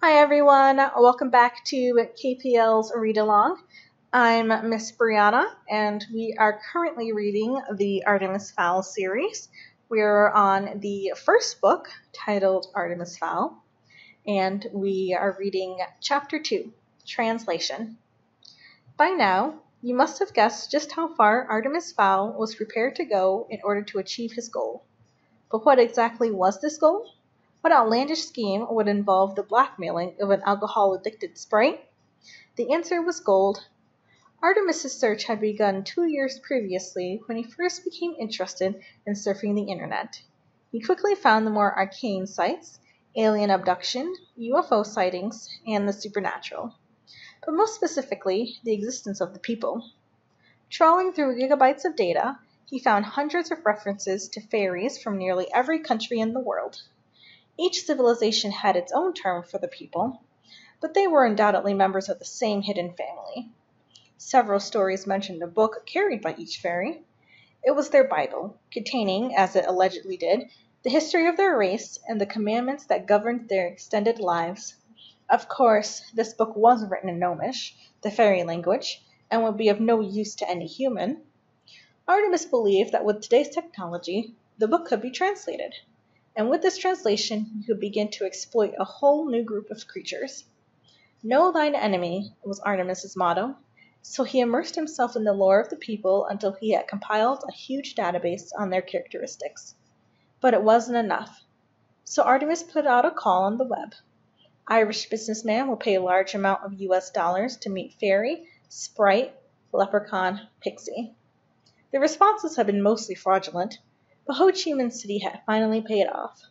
Hi everyone, welcome back to KPL's Read Along. I'm Miss Brianna and we are currently reading the Artemis Fowl series. We're on the first book titled Artemis Fowl and we are reading chapter 2, Translation. By now, you must have guessed just how far Artemis Fowl was prepared to go in order to achieve his goal. But what exactly was this goal? What outlandish scheme would involve the blackmailing of an alcohol-addicted sprite? The answer was gold. Artemis's search had begun two years previously when he first became interested in surfing the internet. He quickly found the more arcane sites, alien abduction, UFO sightings, and the supernatural. But most specifically, the existence of the people. Trawling through gigabytes of data, he found hundreds of references to fairies from nearly every country in the world. Each civilization had its own term for the people, but they were undoubtedly members of the same hidden family. Several stories mentioned a book carried by each fairy. It was their Bible, containing, as it allegedly did, the history of their race and the commandments that governed their extended lives. Of course, this book was written in Gnommish, the fairy language, and would be of no use to any human. Artemis believed that with today's technology, the book could be translated and with this translation you could begin to exploit a whole new group of creatures. Know thine enemy was Artemis's motto, so he immersed himself in the lore of the people until he had compiled a huge database on their characteristics. But it wasn't enough. So Artemis put out a call on the web. Irish businessman will pay a large amount of US dollars to meet fairy, sprite, leprechaun, pixie. The responses have been mostly fraudulent, but Ho Chi Minh City had finally paid off.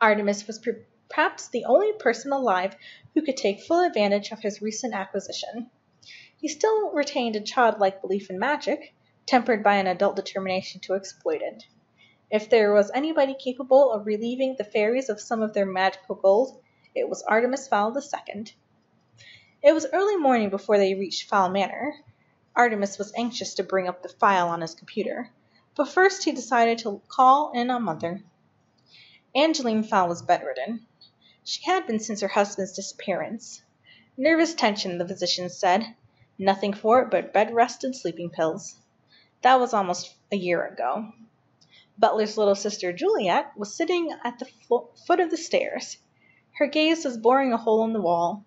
Artemis was perhaps the only person alive who could take full advantage of his recent acquisition. He still retained a childlike belief in magic, tempered by an adult determination to exploit it. If there was anybody capable of relieving the fairies of some of their magical gold, it was Artemis Fowl Second. It was early morning before they reached Fowl Manor. Artemis was anxious to bring up the file on his computer. But first he decided to call in on Mother. Angeline Fowl was bedridden. She had been since her husband's disappearance. Nervous tension, the physician said. Nothing for it but bed rest and sleeping pills. That was almost a year ago. Butler's little sister Juliet was sitting at the foot of the stairs. Her gaze was boring a hole in the wall.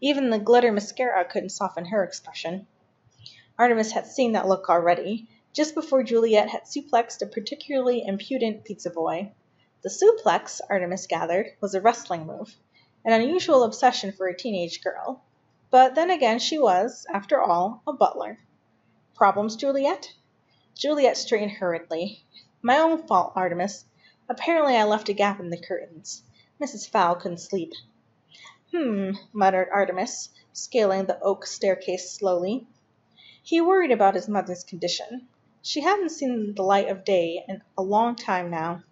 Even the glitter mascara couldn't soften her expression. Artemis had seen that look already, just before Juliet had suplexed a particularly impudent pizza boy. The suplex, Artemis gathered, was a wrestling move, an unusual obsession for a teenage girl. But then again she was, after all, a butler. Problems, Juliet? Juliet straightened hurriedly. My own fault, Artemis. Apparently I left a gap in the curtains. Mrs. Fowl couldn't sleep. Hmm, muttered Artemis, scaling the oak staircase slowly. He worried about his mother's condition. She hadn't seen the light of day in a long time now.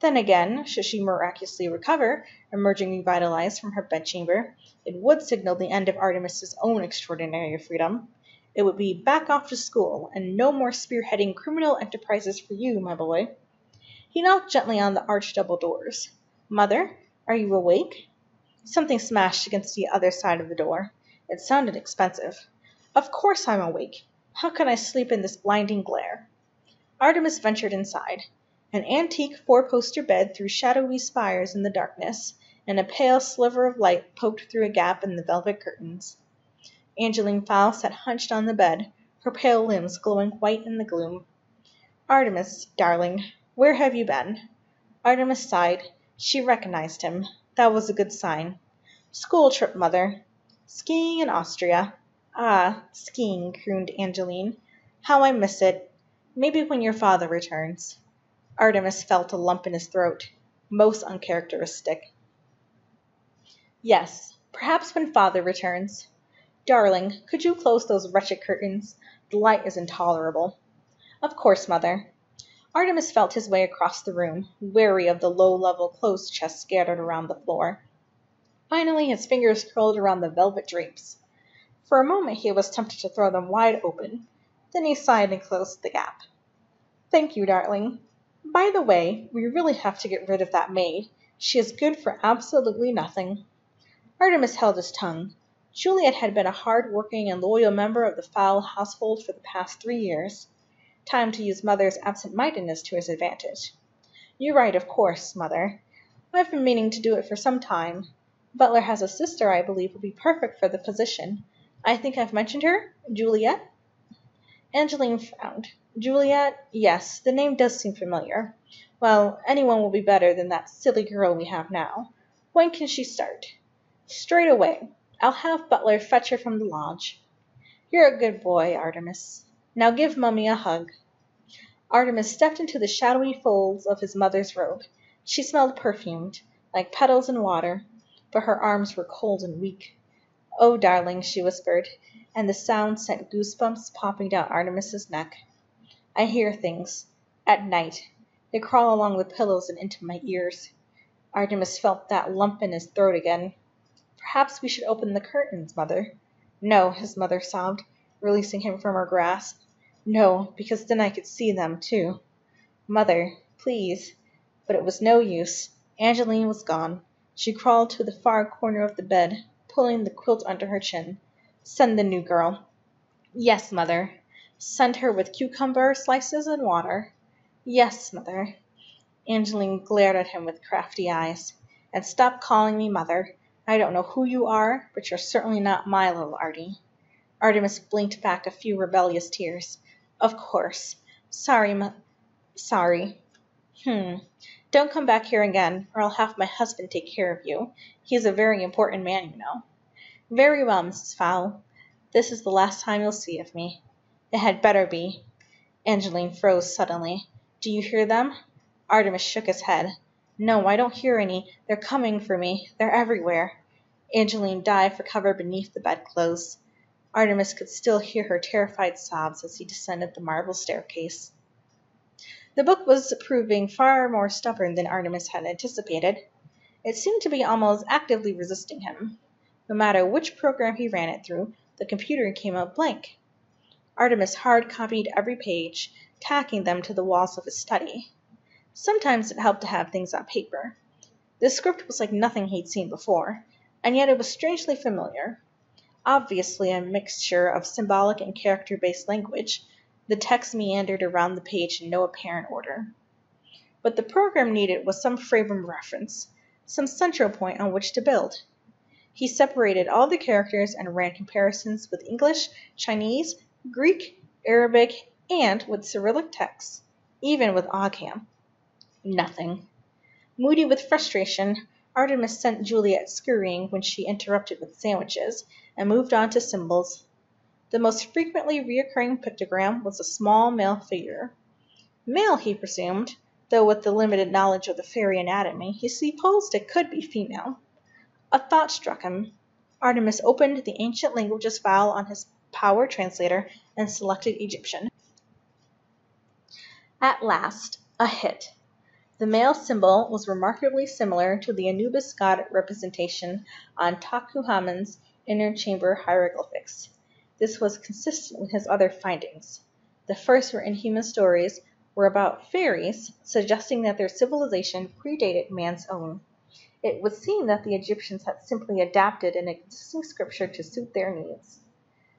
Then again, should she miraculously recover, emerging revitalized from her bedchamber, it would signal the end of Artemis's own extraordinary freedom. It would be back off to school, and no more spearheading criminal enterprises for you, my boy. He knocked gently on the arched double doors. Mother, are you awake? Something smashed against the other side of the door. It sounded expensive. Of course I'm awake. How can I sleep in this blinding glare? Artemis ventured inside. An antique four-poster bed threw shadowy spires in the darkness, and a pale sliver of light poked through a gap in the velvet curtains. Angeline Fowl sat hunched on the bed, her pale limbs glowing white in the gloom. Artemis, darling, where have you been? Artemis sighed. She recognized him. That was a good sign. School trip, mother. Skiing in Austria. "Ah, skiing," crooned Angeline. "How I miss it. Maybe when your father returns." Artemis felt a lump in his throat. Most uncharacteristic. "Yes, perhaps when father returns. Darling, could you close those wretched curtains? The light is intolerable." "Of course, mother." Artemis felt his way across the room, wary of the low level clothes chests scattered around the floor. Finally his fingers curled around the velvet drapes. For a moment he was tempted to throw them wide open. Then he sighed and closed the gap. "Thank you, darling. By the way, we really have to get rid of that maid. She is good for absolutely nothing." Artemis held his tongue. Juliet had been a hard working and loyal member of the Fowl household for the past three years. Time to use Mother's absent mindedness to his advantage. You're right, of course, Mother. I've been meaning to do it for some time. Butler has a sister I believe would be perfect for the position. I think I've mentioned her? Juliet?" Angeline frowned. "Juliet? Yes, the name does seem familiar. Well, anyone will be better than that silly girl we have now. When can she start?" "Straight away. I'll have Butler fetch her from the lodge." "You're a good boy, Artemis. Now give Mummy a hug." Artemis stepped into the shadowy folds of his mother's robe. She smelled perfumed, like petals in water, but her arms were cold and weak. "Oh, darling," she whispered, and the sound sent goose bumps popping down Artemis's neck. "I hear things at night. They crawl along the pillows and into my ears." Artemis felt that lump in his throat again. "Perhaps we should open the curtains, mother." "No," his mother sobbed, releasing him from her grasp. "No, because then I could see them, too." "Mother, please." But it was no use. Angeline was gone. She crawled to the far corner of the bed pulling the quilt under her chin. "Send the new girl." "Yes, mother." "Send her with cucumber slices and water." "Yes, mother." Angeline glared at him with crafty eyes. "And stop calling me mother. I don't know who you are, but you're certainly not my little Artie." Artemis blinked back a few rebellious tears. "Of course. Sorry, sorry. Hm. Don't come back here again, or I'll have my husband take care of you. He is a very important man, you know." "Very well, Mrs. Fowl. This is the last time you'll see of me." "It had better be." Angeline froze suddenly. "Do you hear them?" Artemis shook his head. "No, I don't hear any. They're coming for me. They're everywhere." Angeline dived for cover beneath the bedclothes. Artemis could still hear her terrified sobs as he descended the marble staircase. The book was proving far more stubborn than Artemis had anticipated. It seemed to be almost actively resisting him. No matter which program he ran it through, the computer came up blank. Artemis hard copied every page, tacking them to the walls of his study. Sometimes it helped to have things on paper. The script was like nothing he'd seen before, and yet it was strangely familiar. Obviously a mixture of symbolic and character-based language, the text meandered around the page in no apparent order. What the program needed was some frame of reference some central point on which to build. He separated all the characters and ran comparisons with English, Chinese, Greek, Arabic, and with Cyrillic texts, even with Ogham. Nothing. Moody with frustration, Artemis sent Juliet scurrying when she interrupted with sandwiches, and moved on to symbols. The most frequently recurring pictogram was a small male figure. Male, he presumed though with the limited knowledge of the fairy anatomy he supposed it could be female. A thought struck him. Artemis opened the ancient languages file on his power translator and selected Egyptian. At last, a hit. The male symbol was remarkably similar to the Anubis god representation on Tutankhamen's inner chamber hieroglyphics. This was consistent with his other findings. The first were inhuman stories were about fairies, suggesting that their civilization predated man's own. It would seem that the Egyptians had simply adapted an existing scripture to suit their needs.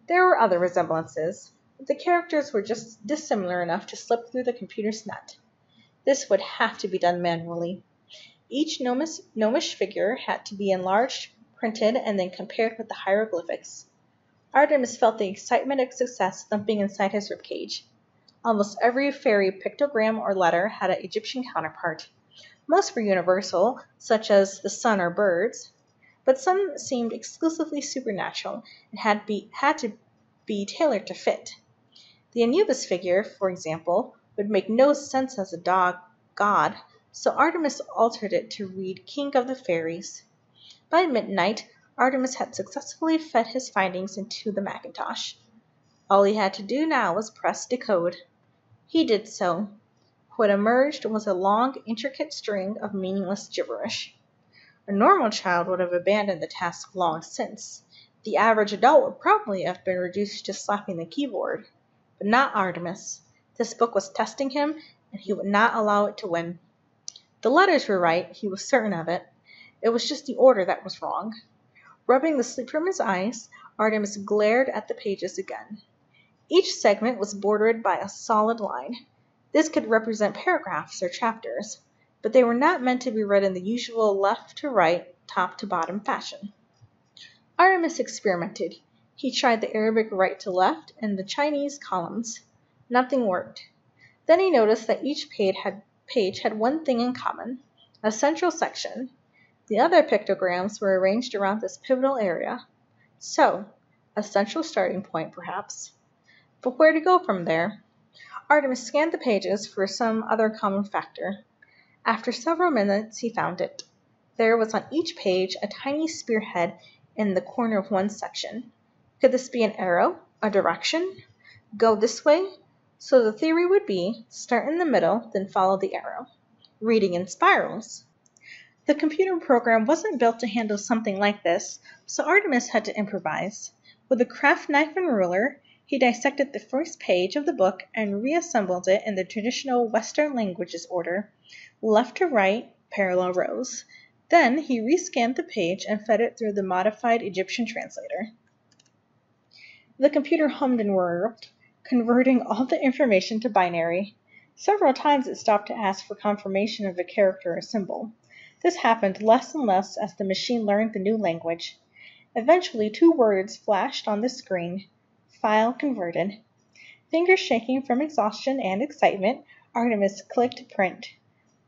There were other resemblances, but the characters were just dissimilar enough to slip through the computer's net. This would have to be done manually. Each Gnommish, Gnommish figure had to be enlarged, printed, and then compared with the hieroglyphics. Artemis felt the excitement of success thumping inside his ribcage. Almost every fairy pictogram or letter had an Egyptian counterpart. Most were universal, such as the sun or birds, but some seemed exclusively supernatural and had, be, had to be tailored to fit. The Anubis figure, for example, would make no sense as a dog god, so Artemis altered it to read King of the Fairies. By midnight Artemis had successfully fed his findings into the Macintosh. All he had to do now was press decode. He did so. What emerged was a long, intricate string of meaningless gibberish. A normal child would have abandoned the task long since. The average adult would probably have been reduced to slapping the keyboard. But not Artemis. This book was testing him, and he would not allow it to win. The letters were right, he was certain of it. It was just the order that was wrong. Rubbing the sleep from his eyes, Artemis glared at the pages again. Each segment was bordered by a solid line. This could represent paragraphs or chapters, but they were not meant to be read in the usual left to right, top to bottom fashion. Artemis experimented. He tried the Arabic right to left and the Chinese columns. Nothing worked. Then he noticed that each page had, page had one thing in common a central section. The other pictograms were arranged around this pivotal area. So, a central starting point, perhaps. But where to go from there? Artemis scanned the pages for some other common factor. After several minutes he found it. There was on each page a tiny spearhead in the corner of one section. Could this be an arrow, a direction? Go this way? So the theory would be start in the middle, then follow the arrow. Reading in spirals. The computer program wasn't built to handle something like this, so Artemis had to improvise. With a craft knife and ruler, he dissected the first page of the book and reassembled it in the traditional Western languages order, left to right, parallel rows. Then he rescanned the page and fed it through the modified Egyptian translator. The computer hummed and whirred, converting all the information to binary. Several times it stopped to ask for confirmation of a character or symbol. This happened less and less as the machine learned the new language. Eventually two words flashed on the screen. File converted. Fingers shaking from exhaustion and excitement, Artemis clicked print.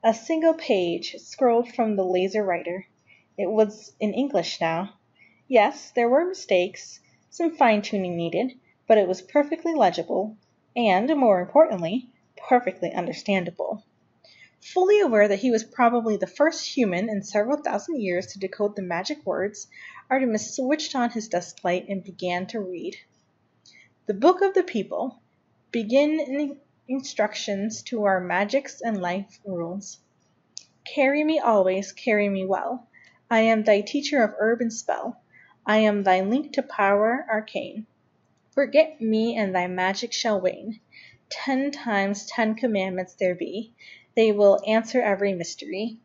A single page scrolled from the laser writer. It was in English now. Yes, there were mistakes, some fine tuning needed, but it was perfectly legible, and, more importantly, perfectly understandable. Fully aware that he was probably the first human in several thousand years to decode the magic words, Artemis switched on his desk light and began to read. The Book of the People. Begin instructions to our magics and life rules. Carry me always, carry me well. I am thy teacher of herb and spell. I am thy link to power arcane. Forget me and thy magic shall wane. Ten times ten commandments there be. They will answer every mystery.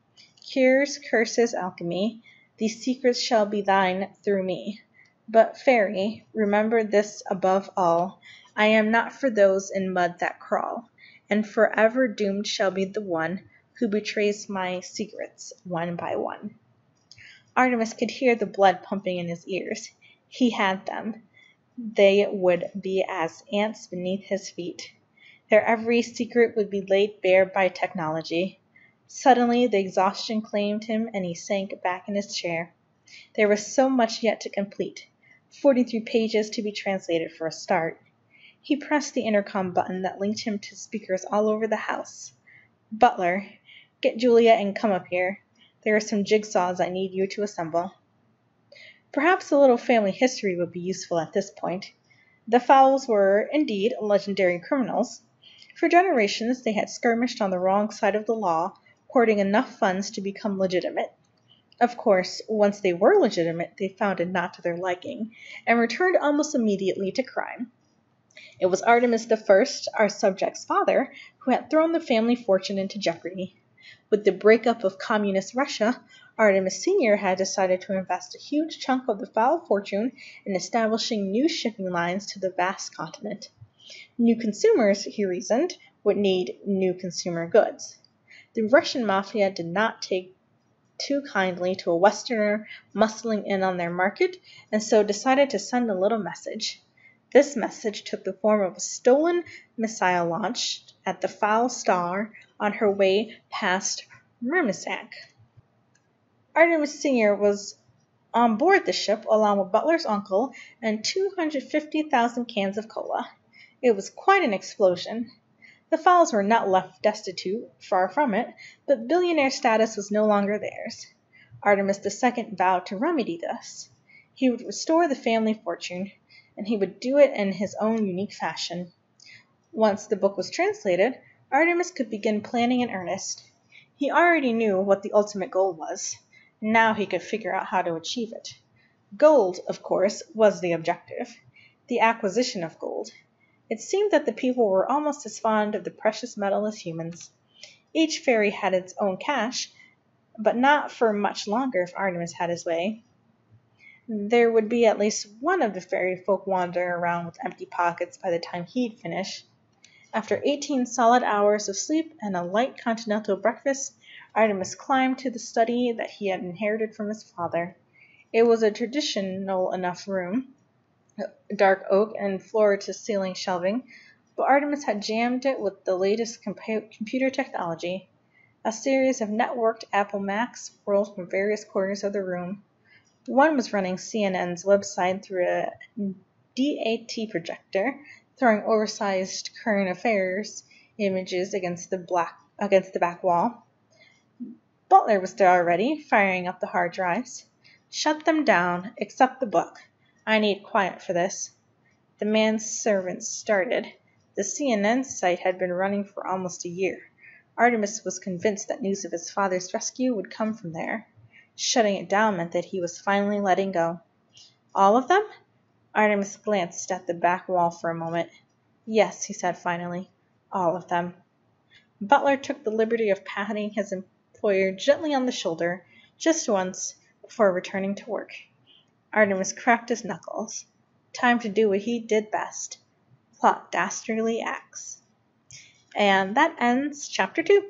Cures, curses, alchemy. These secrets shall be thine through me. But, fairy, remember this above all. I am not for those in mud that crawl, And forever doomed shall be the one Who betrays my secrets one by one. Artemis could hear the blood pumping in his ears. He had them. They would be as ants beneath his feet. Their every secret would be laid bare by technology. Suddenly the exhaustion claimed him and he sank back in his chair. There was so much yet to complete. Forty three pages to be translated for a start. He pressed the intercom button that linked him to speakers all over the house. "Butler, get Julia and come up here. There are some jigsaws I need you to assemble." Perhaps a little family history would be useful at this point. The Fowls were, indeed, legendary criminals. For generations they had skirmished on the wrong side of the law, hoarding enough funds to become legitimate. Of course, once they were legitimate they found it not to their liking, and returned almost immediately to crime. It was Artemis I, our subject's father, who had thrown the family fortune into jeopardy. With the breakup of communist Russia, Artemis Sr. had decided to invest a huge chunk of the Fowl fortune in establishing new shipping lines to the vast continent. New consumers, he reasoned, would need new consumer goods. The Russian mafia did not take too kindly to a Westerner muscling in on their market, and so decided to send a little message. This message took the form of a stolen missile launched at the Fowl Star on her way past Murmansk. Artemis Sr. was on board the ship along with Butler's uncle and 250,000 cans of cola. It was quite an explosion. The Fowls were not left destitute, far from it, but billionaire status was no longer theirs. Artemis II vowed to remedy this. He would restore the family fortune and he would do it in his own unique fashion. Once the book was translated, Artemis could begin planning in earnest. He already knew what the ultimate goal was. Now he could figure out how to achieve it. Gold, of course, was the objective the acquisition of gold. It seemed that the people were almost as fond of the precious metal as humans. Each fairy had its own cache, but not for much longer if Artemis had his way. There would be at least one of the fairy folk wandering around with empty pockets by the time he'd finish. After eighteen solid hours of sleep and a light continental breakfast, Artemis climbed to the study that he had inherited from his father. It was a traditional enough room, dark oak and floor to ceiling shelving, but Artemis had jammed it with the latest computer technology. A series of networked Apple Macs whirled from various corners of the room. One was running CNN's website through a DAT projector, throwing oversized current affairs images against the black against the back wall. Butler was there already, firing up the hard drives. Shut them down, except the book. I need quiet for this. The manservant started. The CNN site had been running for almost a year. Artemis was convinced that news of his father's rescue would come from there. Shutting it down meant that he was finally letting go. All of them? Artemis glanced at the back wall for a moment. Yes, he said finally. All of them. Butler took the liberty of patting his employer gently on the shoulder, just once, before returning to work. Artemis cracked his knuckles. Time to do what he did best plot dastardly acts. And that ends chapter two.